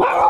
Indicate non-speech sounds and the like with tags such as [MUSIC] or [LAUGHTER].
Ah! [LAUGHS]